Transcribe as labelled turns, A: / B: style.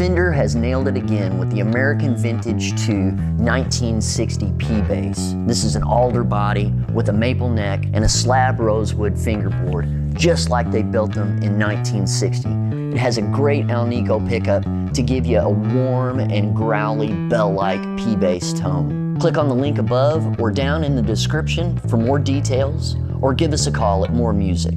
A: Fender has nailed it again with the American Vintage 2 1960 P-Bass. This is an alder body with a maple neck and a slab rosewood fingerboard, just like they built them in 1960. It has a great Alnico pickup to give you a warm and growly bell-like P-Bass tone. Click on the link above or down in the description for more details or give us a call at Moore Music.